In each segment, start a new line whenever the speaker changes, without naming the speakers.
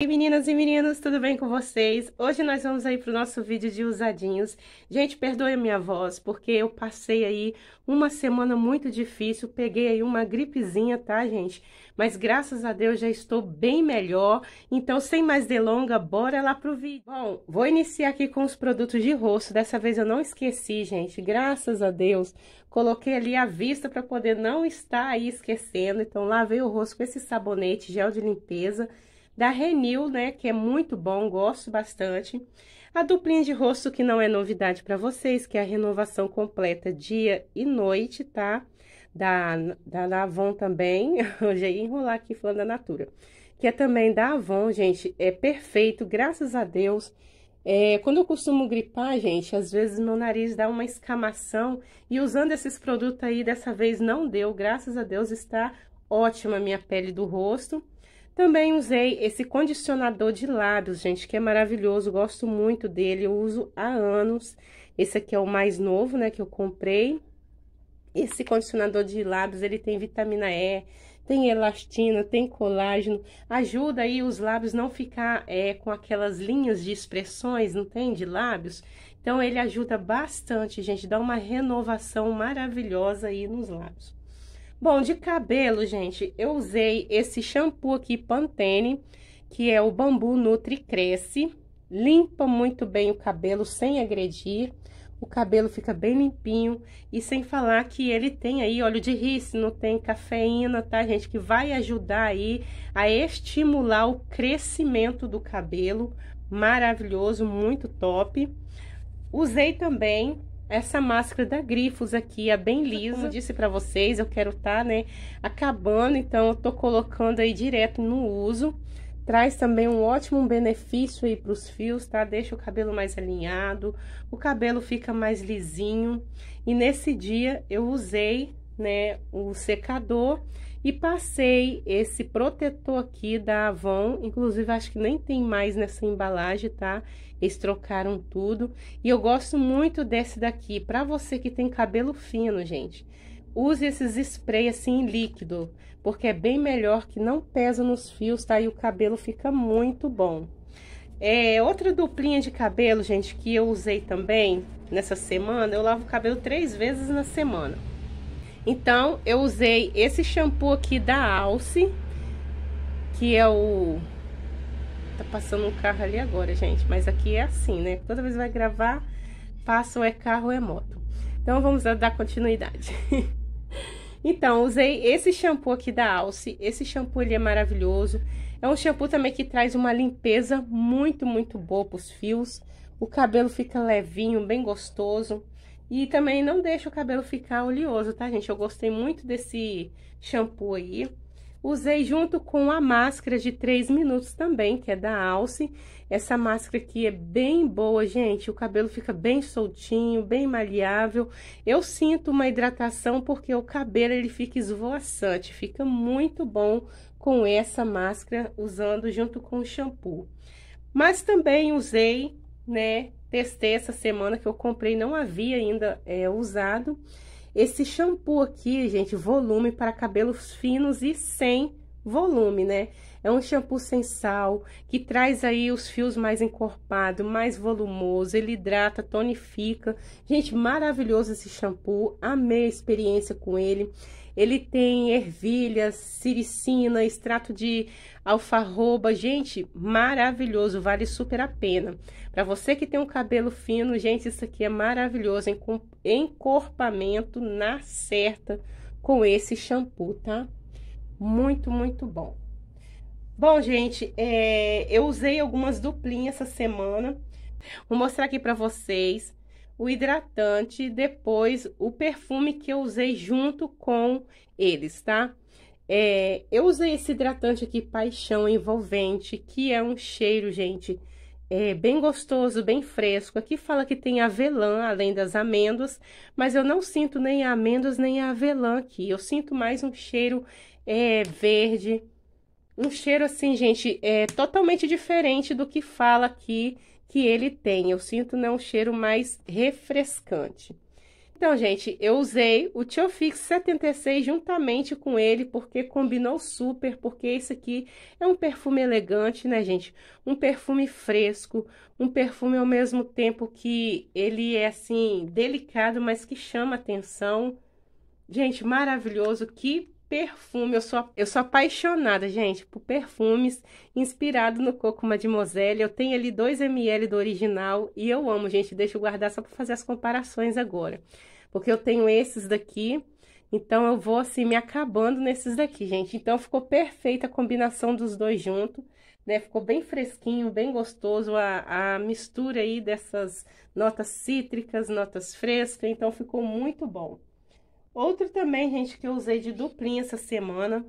E meninas e meninos, tudo bem com vocês? Hoje nós vamos aí pro nosso vídeo de usadinhos. Gente, perdoe a minha voz, porque eu passei aí uma semana muito difícil, peguei aí uma gripezinha, tá, gente? Mas graças a Deus já estou bem melhor, então sem mais delonga, bora lá pro vídeo. Bom, vou iniciar aqui com os produtos de rosto, dessa vez eu não esqueci, gente, graças a Deus. Coloquei ali a vista para poder não estar aí esquecendo, então lavei o rosto com esse sabonete, gel de limpeza da Renil, né, que é muito bom, gosto bastante. A duplinha de rosto, que não é novidade para vocês, que é a renovação completa dia e noite, tá? Da, da, Avon também, hoje ia enrolar aqui falando da Natura. Que é também da Avon, gente, é perfeito, graças a Deus. É, quando eu costumo gripar, gente, às vezes meu nariz dá uma escamação e usando esses produtos aí, dessa vez não deu, graças a Deus está ótima a minha pele do rosto. Também usei esse condicionador de lábios, gente, que é maravilhoso, gosto muito dele, eu uso há anos. Esse aqui é o mais novo, né, que eu comprei. Esse condicionador de lábios, ele tem vitamina E, tem elastina, tem colágeno, ajuda aí os lábios não ficar é, com aquelas linhas de expressões, não tem, de lábios. Então, ele ajuda bastante, gente, dá uma renovação maravilhosa aí nos lábios. Bom, de cabelo, gente, eu usei esse shampoo aqui Pantene, que é o Bambu Nutri Cresce. Limpa muito bem o cabelo sem agredir. O cabelo fica bem limpinho e sem falar que ele tem aí óleo de rícino, tem cafeína, tá, gente? Que vai ajudar aí a estimular o crescimento do cabelo. Maravilhoso, muito top. Usei também essa máscara da Grifos aqui é bem lisa. Disse pra vocês, eu quero tá, né, acabando, então eu tô colocando aí direto no uso. Traz também um ótimo benefício aí pros fios, tá? Deixa o cabelo mais alinhado, o cabelo fica mais lisinho. E nesse dia eu usei, né, o secador e passei esse protetor aqui da Avon, inclusive acho que nem tem mais nessa embalagem, tá? Eles trocaram tudo. E eu gosto muito desse daqui, pra você que tem cabelo fino, gente. Use esses spray assim líquido, porque é bem melhor que não pesa nos fios, tá? E o cabelo fica muito bom. É, outra duplinha de cabelo, gente, que eu usei também nessa semana, eu lavo o cabelo três vezes na semana. Então, eu usei esse shampoo aqui da Alce, que é o... Tá passando um carro ali agora, gente, mas aqui é assim, né? Toda vez que vai gravar, passa ou é carro ou é moto. Então, vamos dar continuidade. então, usei esse shampoo aqui da Alce. Esse shampoo, ele é maravilhoso. É um shampoo também que traz uma limpeza muito, muito boa pros fios. O cabelo fica levinho, bem gostoso. E também não deixa o cabelo ficar oleoso, tá, gente? Eu gostei muito desse shampoo aí. Usei junto com a máscara de 3 minutos também, que é da Alce. Essa máscara aqui é bem boa, gente. O cabelo fica bem soltinho, bem maleável. Eu sinto uma hidratação porque o cabelo ele fica esvoaçante. Fica muito bom com essa máscara usando junto com o shampoo. Mas também usei, né, Testei essa semana que eu comprei, não havia ainda é, usado. Esse shampoo aqui, gente, volume para cabelos finos e sem volume, né? É um shampoo sem sal, que traz aí os fios mais encorpados, mais volumoso, ele hidrata, tonifica. Gente, maravilhoso esse shampoo, amei a experiência com ele. Ele tem ervilhas, siricina, extrato de alfarroba. Gente, maravilhoso, vale super a pena. Para você que tem um cabelo fino, gente, isso aqui é maravilhoso. Encorpamento na certa com esse shampoo, tá? Muito, muito bom. Bom, gente, é, eu usei algumas duplinhas essa semana. Vou mostrar aqui para vocês o hidratante, depois o perfume que eu usei junto com eles, tá? É, eu usei esse hidratante aqui, Paixão Envolvente, que é um cheiro, gente, é, bem gostoso, bem fresco. Aqui fala que tem avelã, além das amêndoas, mas eu não sinto nem amêndoas nem avelã aqui. Eu sinto mais um cheiro é, verde, um cheiro assim, gente, é totalmente diferente do que fala aqui que ele tem. Eu sinto né, um cheiro mais refrescante. Então, gente, eu usei o Tiofix 76 juntamente com ele, porque combinou super, porque esse aqui é um perfume elegante, né, gente? Um perfume fresco, um perfume ao mesmo tempo que ele é, assim, delicado, mas que chama atenção. Gente, maravilhoso, que perfume, eu sou, eu sou apaixonada, gente, por perfumes inspirado no Coco Mademoiselle. Eu tenho ali 2 ml do original e eu amo, gente. Deixa eu guardar só para fazer as comparações agora. Porque eu tenho esses daqui, então eu vou assim me acabando nesses daqui, gente. Então ficou perfeita a combinação dos dois juntos, né? Ficou bem fresquinho, bem gostoso a, a mistura aí dessas notas cítricas, notas frescas, então ficou muito bom. Outro também, gente, que eu usei de duplinha essa semana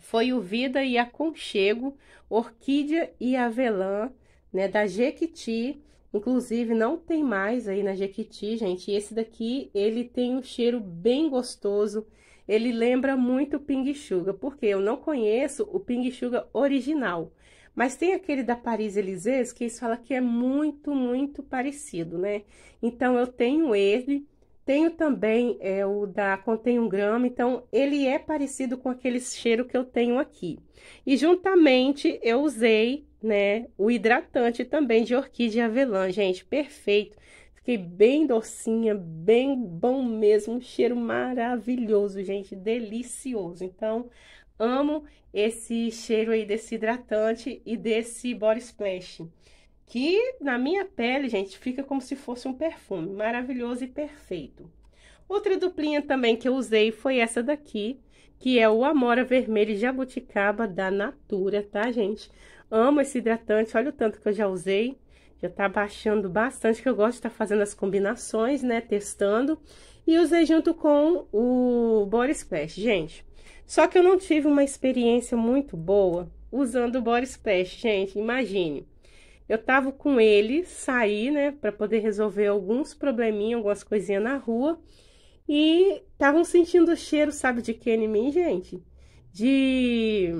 foi o Vida e Aconchego, Orquídea e Avelã, né, da Jequiti. Inclusive, não tem mais aí na Jequiti, gente. E esse daqui, ele tem um cheiro bem gostoso. Ele lembra muito o Ping Sugar, porque eu não conheço o Ping Sugar original. Mas tem aquele da Paris Elysées que eles falam que é muito, muito parecido, né? Então, eu tenho ele tenho também é, o da Contém um grama, então ele é parecido com aquele cheiro que eu tenho aqui. E juntamente eu usei, né, o hidratante também de orquídea avelã, gente, perfeito. Fiquei bem docinha, bem bom mesmo, um cheiro maravilhoso, gente, delicioso. Então, amo esse cheiro aí desse hidratante e desse body splash que na minha pele, gente, fica como se fosse um perfume, maravilhoso e perfeito. Outra duplinha também que eu usei foi essa daqui, que é o Amora Vermelho Jabuticaba da Natura, tá, gente? Amo esse hidratante, olha o tanto que eu já usei. Já tá baixando bastante, que eu gosto de estar tá fazendo as combinações, né, testando. E usei junto com o Body Splash, gente. Só que eu não tive uma experiência muito boa usando o Body Splash, gente, imagine. Eu tava com ele, saí, né, para poder resolver alguns probleminhas, algumas coisinhas na rua. E estavam sentindo o cheiro, sabe de que em mim, gente? De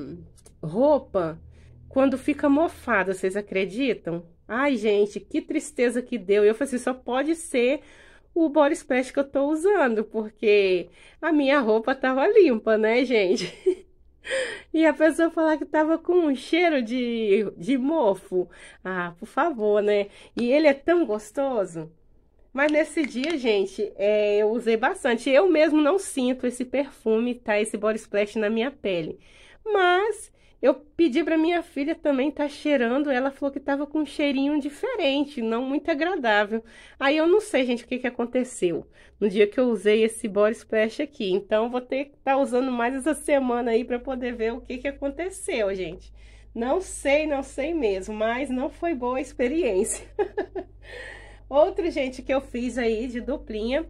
roupa quando fica mofada, vocês acreditam? Ai, gente, que tristeza que deu. Eu falei assim, só pode ser o body splash que eu tô usando, porque a minha roupa tava limpa, né, gente? E a pessoa falar que tava com um cheiro de, de mofo. Ah, por favor, né? E ele é tão gostoso. Mas nesse dia, gente, é, eu usei bastante. Eu mesmo não sinto esse perfume, tá? Esse body splash na minha pele. Mas eu pedi para minha filha também tá cheirando, ela falou que tava com um cheirinho diferente, não muito agradável. Aí eu não sei, gente, o que que aconteceu no dia que eu usei esse body splash aqui. Então vou ter que estar tá usando mais essa semana aí para poder ver o que que aconteceu, gente. Não sei, não sei mesmo, mas não foi boa a experiência. Outro, gente, que eu fiz aí de duplinha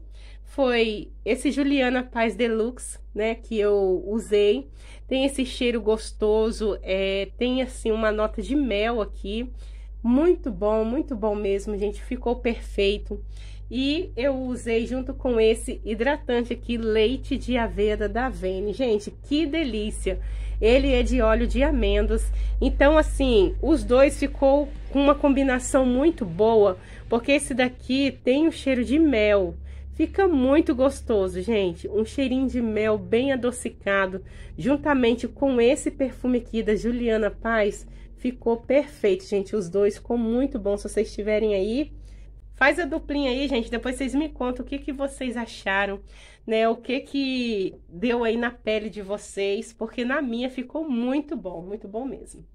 foi esse Juliana Paz Deluxe, né, que eu usei. Tem esse cheiro gostoso, é, tem assim uma nota de mel aqui. Muito bom, muito bom mesmo, gente. Ficou perfeito. E eu usei junto com esse hidratante aqui, leite de aveia da Vene. Gente, que delícia! Ele é de óleo de amêndoas. Então, assim, os dois ficou com uma combinação muito boa, porque esse daqui tem o cheiro de mel. Fica muito gostoso, gente. Um cheirinho de mel bem adocicado, juntamente com esse perfume aqui da Juliana Paz, ficou perfeito, gente. Os dois ficou muito bom. Se vocês estiverem aí, faz a duplinha aí, gente. Depois vocês me contam o que, que vocês acharam, né? O que que deu aí na pele de vocês, porque na minha ficou muito bom, muito bom mesmo.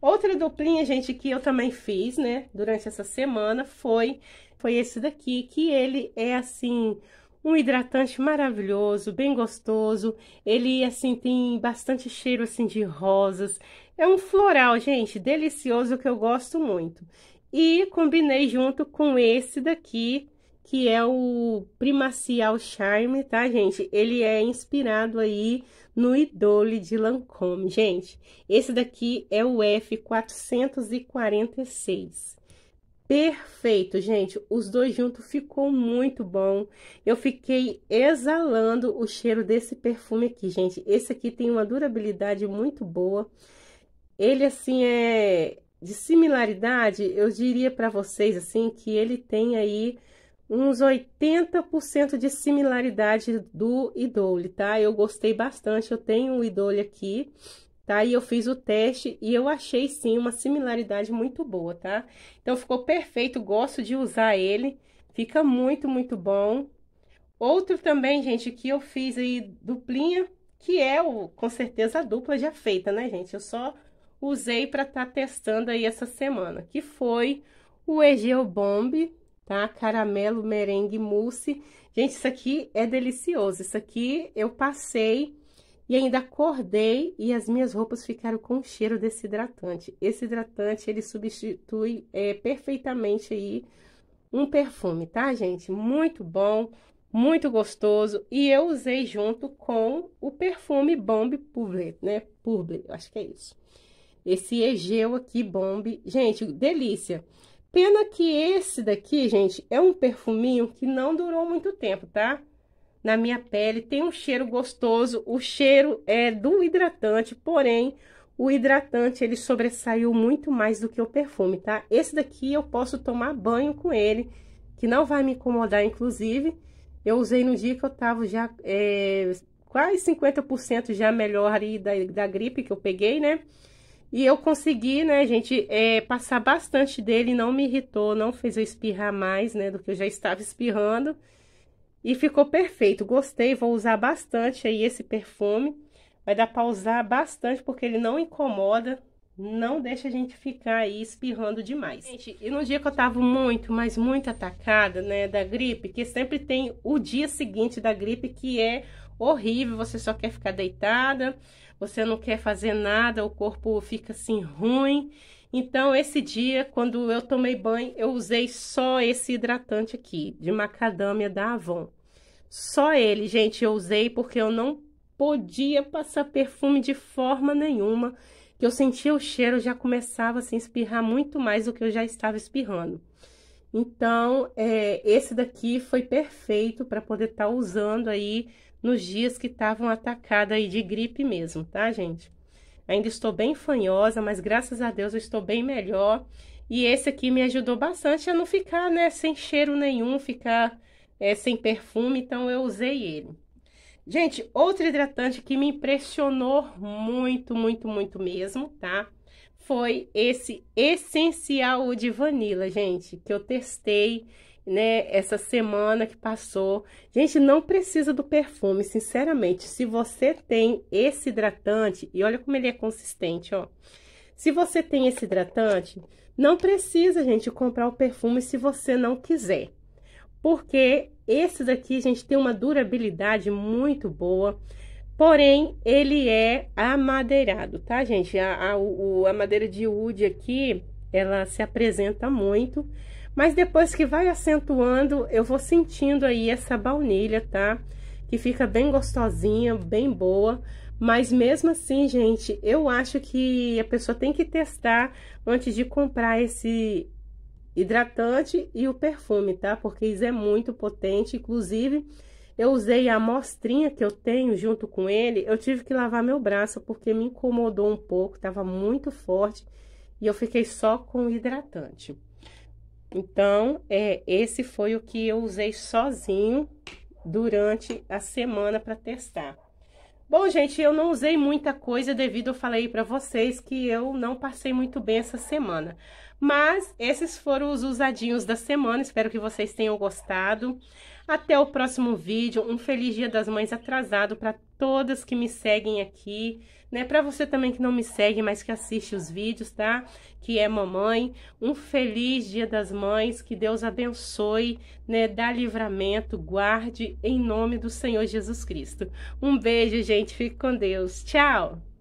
Outra duplinha, gente, que eu também fiz, né, durante essa semana foi foi esse daqui, que ele é assim um hidratante maravilhoso, bem gostoso. Ele assim tem bastante cheiro assim de rosas. É um floral, gente, delicioso que eu gosto muito. E combinei junto com esse daqui, que é o Primacial Charme, tá, gente? Ele é inspirado aí no Idole de Lancôme, gente. Esse daqui é o F446. Perfeito, gente. Os dois juntos ficou muito bom. Eu fiquei exalando o cheiro desse perfume aqui, gente. Esse aqui tem uma durabilidade muito boa. Ele, assim, é de similaridade, eu diria para vocês, assim, que ele tem aí uns 80% de similaridade do Idole, tá? Eu gostei bastante, eu tenho o Idole aqui, tá? E eu fiz o teste e eu achei sim uma similaridade muito boa, tá? Então ficou perfeito, gosto de usar ele, fica muito, muito bom. Outro também, gente, que eu fiz aí duplinha, que é o, com certeza a dupla já feita, né, gente? Eu só usei para estar tá testando aí essa semana, que foi o Egeu Bomb, tá? Caramelo merengue mousse. Gente, isso aqui é delicioso. Isso aqui eu passei e ainda acordei e as minhas roupas ficaram com cheiro desse hidratante. Esse hidratante, ele substitui é, perfeitamente aí um perfume, tá, gente? Muito bom, muito gostoso. E eu usei junto com o perfume Bomb Publi, né? Publi, acho que é isso. Esse Egeu aqui, Bomb. Gente, delícia. Pena que esse daqui, gente, é um perfuminho que não durou muito tempo, tá? Na minha pele, tem um cheiro gostoso, o cheiro é do hidratante, porém, o hidratante, ele sobressaiu muito mais do que o perfume, tá? Esse daqui eu posso tomar banho com ele, que não vai me incomodar, inclusive. Eu usei no dia que eu tava já é, quase 50% já melhor aí da, da gripe que eu peguei, né? E eu consegui, né, gente, é, passar bastante dele, não me irritou, não fez eu espirrar mais, né, do que eu já estava espirrando. E ficou perfeito, gostei, vou usar bastante aí esse perfume. Vai dar pra usar bastante, porque ele não incomoda, não deixa a gente ficar aí espirrando demais. Gente, e no dia que eu tava muito, mas muito atacada, né, da gripe, que sempre tem o dia seguinte da gripe que é horrível, você só quer ficar deitada, você não quer fazer nada, o corpo fica assim ruim. Então, esse dia, quando eu tomei banho, eu usei só esse hidratante aqui, de macadâmia da Avon. Só ele, gente, eu usei porque eu não podia passar perfume de forma nenhuma, que eu sentia o cheiro, já começava assim, a espirrar muito mais do que eu já estava espirrando. Então, é, esse daqui foi perfeito para poder estar tá usando aí nos dias que estavam atacada aí de gripe mesmo, tá, gente? Ainda estou bem fanhosa, mas graças a Deus eu estou bem melhor. E esse aqui me ajudou bastante a não ficar, né, sem cheiro nenhum, ficar é, sem perfume, então eu usei ele. Gente, outro hidratante que me impressionou muito, muito, muito mesmo, tá? Foi esse essencial de vanilla, gente, que eu testei né, essa semana que passou. Gente, não precisa do perfume, sinceramente. Se você tem esse hidratante, e olha como ele é consistente, ó. Se você tem esse hidratante, não precisa, gente, comprar o perfume se você não quiser. Porque esse daqui, gente, tem uma durabilidade muito boa. Porém, ele é amadeirado, tá, gente? A, a, o, a madeira de wood aqui, ela se apresenta muito. Mas depois que vai acentuando, eu vou sentindo aí essa baunilha, tá? Que fica bem gostosinha, bem boa. Mas mesmo assim, gente, eu acho que a pessoa tem que testar antes de comprar esse hidratante e o perfume, tá? Porque isso é muito potente. Inclusive, eu usei a amostrinha que eu tenho junto com ele. Eu tive que lavar meu braço porque me incomodou um pouco, tava muito forte. E eu fiquei só com o hidratante. Então, é, esse foi o que eu usei sozinho durante a semana para testar. Bom, gente, eu não usei muita coisa devido eu falei para vocês que eu não passei muito bem essa semana. Mas esses foram os usadinhos da semana, espero que vocês tenham gostado. Até o próximo vídeo, um feliz dia das mães atrasado para todas que me seguem aqui, né? Para você também que não me segue, mas que assiste os vídeos, tá? Que é mamãe. Um feliz dia das mães, que Deus abençoe, né? Dá livramento, guarde em nome do Senhor Jesus Cristo. Um beijo, gente, fique com Deus. Tchau!